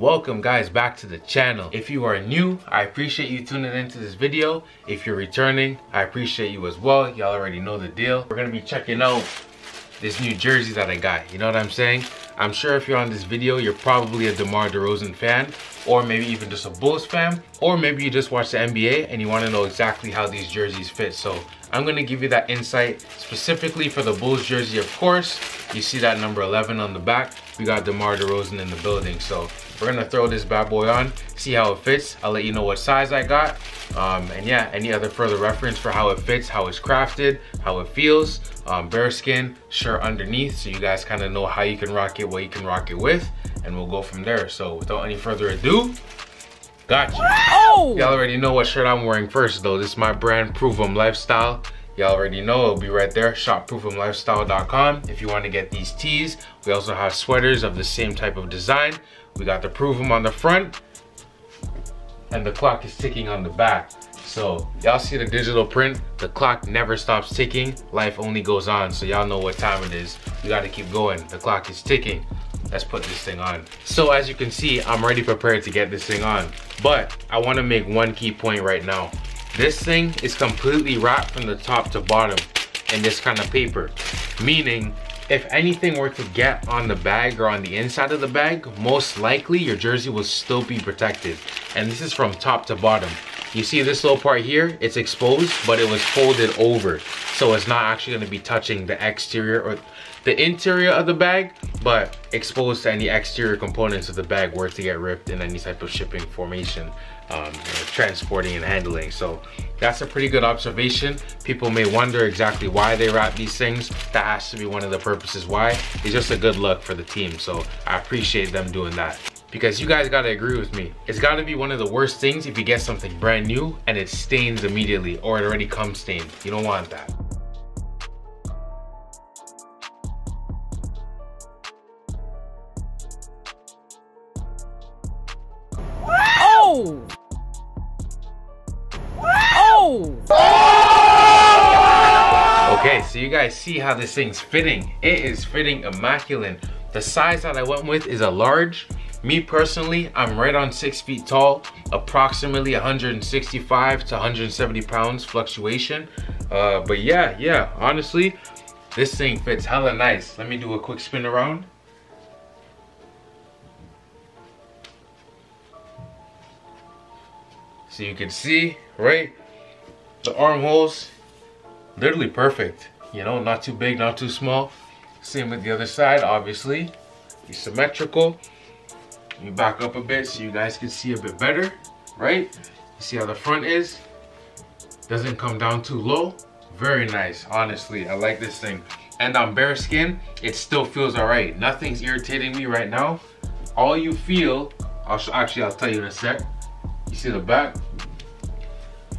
welcome guys back to the channel. If you are new i appreciate you tuning into this video. If you're returning i appreciate you as well. Y'all already know the deal. We're gonna be checking out this new jersey that i got you know what i'm saying? I'm sure if you're on this video you're probably a demar DeRozan fan or maybe even just a bulls fan or maybe you just watch the nba and you want to know exactly how these jerseys fit. So i'm to give you that insight specifically for the bulls jersey of course you see that number 11 on the back we got DeMar DeRozan in the building. So we're gonna throw this bad boy on, see how it fits. I'll let you know what size I got. Um, and yeah, any other further reference for how it fits, how it's crafted, how it feels. Um, bearskin shirt underneath so you guys kind of know how you can rock it, what you can rock it with. And we'll go from there. So without any further ado, Gotcha. Oh! Y'all already know what shirt I'm wearing first though. This is my brand, Prove 'em Lifestyle. Y'all already know it'll be right there, shopproveemlifestyle.com. If you want to get these tees, we also have sweaters of the same type of design. We got the Prove 'em on the front, and the clock is ticking on the back. So y'all see the digital print, the clock never stops ticking, life only goes on. So y'all know what time it is. We gotta keep going, the clock is ticking. Let's put this thing on. So as you can see, I'm ready prepared to get this thing on. But I wanna make one key point right now. This thing is completely wrapped from the top to bottom in this kind of paper. Meaning, if anything were to get on the bag or on the inside of the bag, most likely your jersey will still be protected. And this is from top to bottom. You see this little part here, it's exposed, but it was folded over. So it's not actually gonna be touching the exterior or the interior of the bag, but exposed to any exterior components of the bag were to get ripped in any type of shipping formation um, you know, transporting and handling. So that's a pretty good observation. People may wonder exactly why they wrap these things. That has to be one of the purposes why. It's just a good look for the team. So I appreciate them doing that. Because you guys gotta agree with me. It's gotta be one of the worst things if you get something brand new and it stains immediately or it already comes stained. You don't want that. Oh! Okay, so you guys see how this thing's fitting. It is fitting immaculate. The size that I went with is a large. Me personally, I'm right on six feet tall, approximately 165 to 170 pounds fluctuation. Uh, but yeah, yeah, honestly, this thing fits hella nice. Let me do a quick spin around. So you can see, right? The armholes, literally perfect. You know, not too big, not too small. Same with the other side, obviously. Be symmetrical. Let me back up a bit so you guys can see a bit better, right? You see how the front is? Doesn't come down too low. Very nice, honestly. I like this thing. And on bare skin, it still feels all right. Nothing's irritating me right now. All you feel, I'll actually, I'll tell you in a sec. You see the back?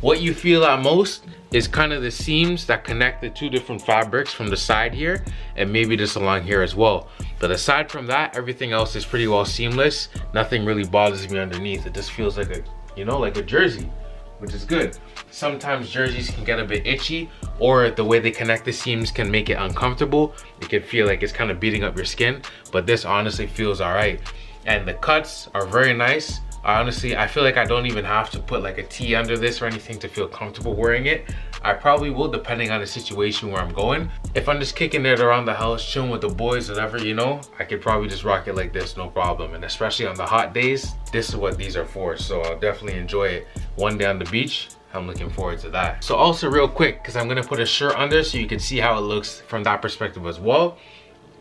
What you feel at most is kind of the seams that connect the two different fabrics from the side here and maybe just along here as well. But aside from that, everything else is pretty well seamless. Nothing really bothers me underneath. It just feels like a, you know, like a jersey, which is good. Sometimes jerseys can get a bit itchy or the way they connect the seams can make it uncomfortable. It can feel like it's kind of beating up your skin, but this honestly feels all right. And the cuts are very nice honestly i feel like i don't even have to put like a tee under this or anything to feel comfortable wearing it. I probably will depending on the situation where i'm going. If i'm just kicking it around the house chilling with the boys whatever you know i could probably just rock it like this no problem. And especially on the hot days this is what these are for. So i'll definitely enjoy it one day on the beach. I'm looking forward to that. So also real quick, because I'm gonna put a shirt under so you can see how it looks from that perspective as well,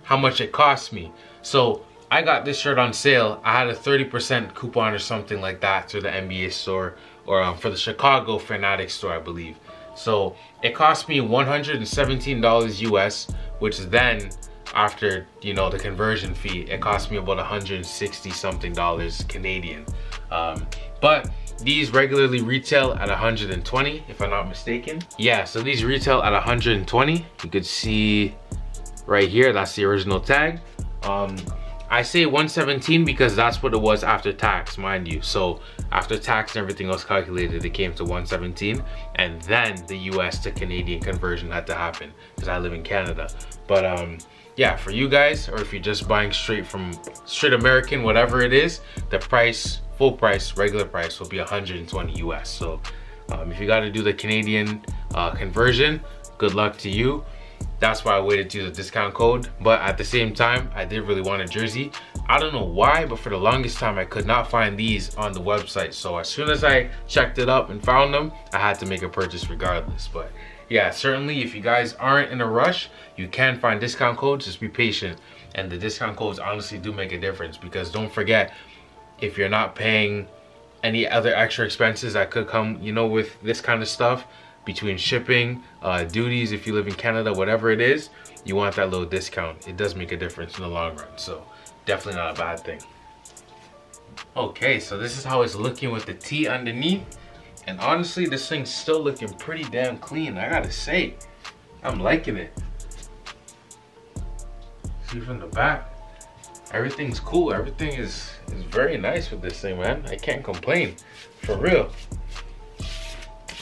how much it cost me. So I got this shirt on sale. I had a 30% coupon or something like that through the NBA store or um, for the Chicago Fanatics store, I believe. So it cost me $117 US, which then after, you know, the conversion fee, it cost me about 160 something dollars Canadian. Um, but these regularly retail at 120 if I'm not mistaken. Yeah, so these retail at 120. You could see right here, that's the original tag. Um, I say 117 because that's what it was after tax, mind you. So after tax and everything else calculated, it came to 117. And then the US to Canadian conversion had to happen because I live in Canada. But um, yeah, for you guys, or if you're just buying straight from straight American, whatever it is, the price, full price, regular price will be 120 US. So um, if you got to do the Canadian uh, conversion, good luck to you. That's why I waited to use the discount code. But at the same time, I did really want a jersey. I don't know why, but for the longest time, I could not find these on the website. So as soon as I checked it up and found them, I had to make a purchase regardless. But yeah, certainly if you guys aren't in a rush, you can find discount codes, just be patient. And the discount codes honestly do make a difference because don't forget, if you're not paying any other extra expenses that could come, you know, with this kind of stuff, between shipping, uh, duties, if you live in Canada, whatever it is, you want that little discount. It does make a difference in the long run. So definitely not a bad thing. Okay, so this is how it's looking with the T underneath. And honestly, this thing's still looking pretty damn clean. I gotta say, I'm liking it. See from the back, everything's cool. Everything is, is very nice with this thing, man. I can't complain, for real.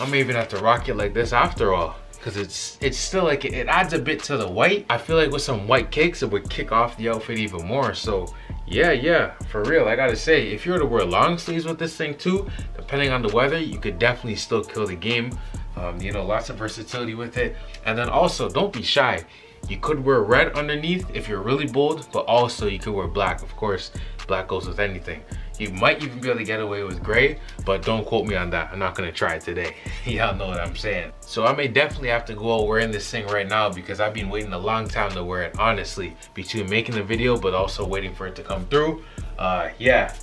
I may even have to rock it like this after all. Because it's it's still like it, it, adds a bit to the white. I feel like with some white kicks it would kick off the outfit even more. So yeah yeah for real. I gotta say if you were to wear long sleeves with this thing too depending on the weather you could definitely still kill the game. Um, you know lots of versatility with it. And then also don't be shy. You could wear red underneath if you're really bold but also you could wear black. Of course black goes with anything you might even be able to get away with gray, but don't quote me on that. I'm not gonna try today. Y'all know what I'm saying. So I may definitely have to go out wearing this thing right now because I've been waiting a long time to wear it, honestly. Between making the video, but also waiting for it to come through. Uh, yeah,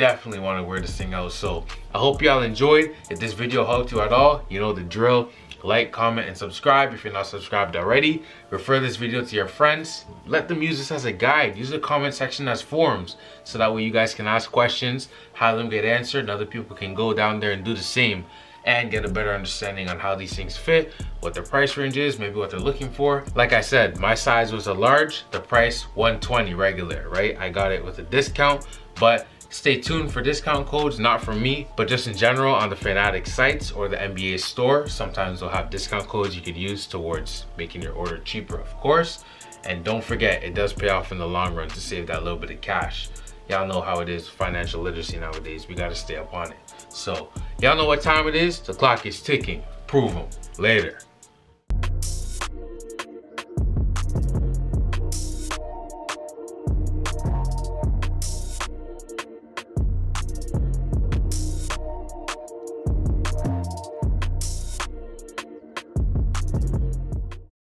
definitely wanna wear this thing out. So I hope y'all enjoyed. If this video helped you at all, you know the drill like, comment, and subscribe if you're not subscribed already. Refer this video to your friends. Let them use this as a guide. Use the comment section as forums so that way you guys can ask questions, have them get answered, and other people can go down there and do the same and get a better understanding on how these things fit, what their price range is, maybe what they're looking for. Like I said, my size was a large, the price 120 regular, right? I got it with a discount, but Stay tuned for discount codes, not from me, but just in general on the Fanatic sites or the NBA store. Sometimes they'll have discount codes you could use towards making your order cheaper, of course. And don't forget, it does pay off in the long run to save that little bit of cash. Y'all know how it is financial literacy nowadays. We gotta stay up on it. So, y'all know what time it is? The clock is ticking. Prove 'em. Later.